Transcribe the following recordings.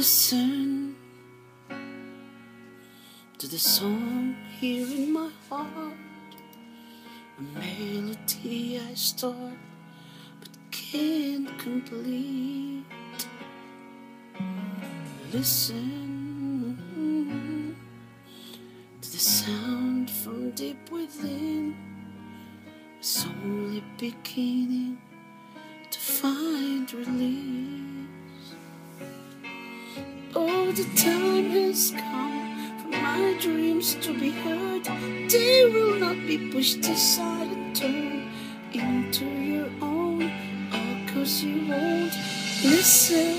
Listen to the song here in my heart, a melody I start but can't complete. Listen to the sound from deep within, it's only beginning to find release. The time has come for my dreams to be heard. They will not be pushed aside and turned into your own. All cause you won't listen.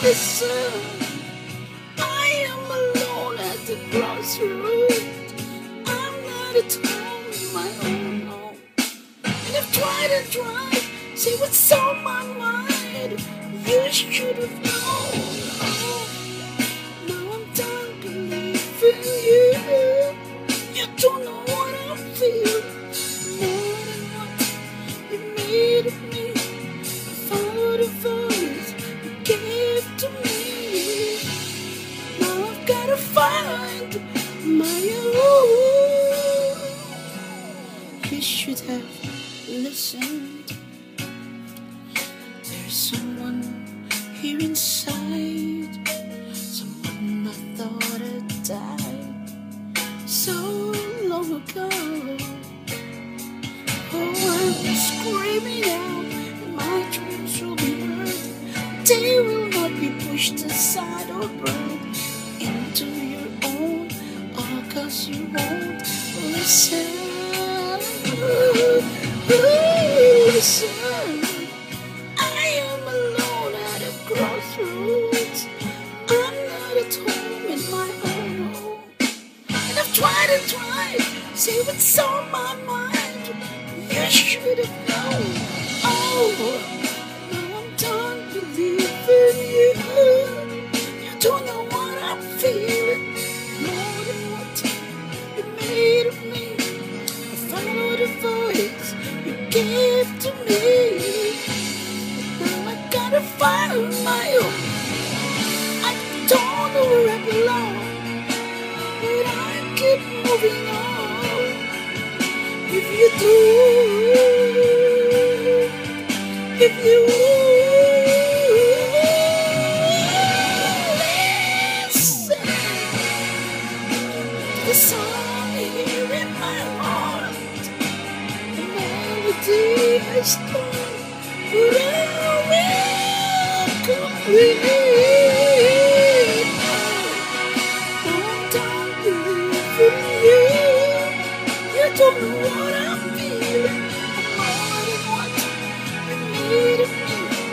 Listen. I am alone at the crossroads. I'm not at home in my own home. And I've tried and tried, see what's on my mind. You should have known. Now I'm done believing you. You don't know what I feel. What you made of me. You gave to me. Now I've gotta find my own. Should have listened. There's someone here inside, someone I thought had died so long ago. Oh, I'm screaming out, my dreams will be heard. They will not be pushed aside or burned into your own, all cause you won't listen. Listen. Tried and tried, see what's on my mind. You should have known. Oh, now I'm done believing you. You don't know what I'm feeling. More than what you made of me. I follow the voice you gave to me. But Now I gotta find my own. Moving on. If you do, if you the song here in my heart, the melody but I will complete. You don't know what I'm feeling. I'm what you made of me.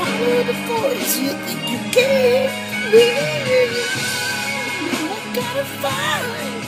I the voice you think you gave me. Now I gotta find.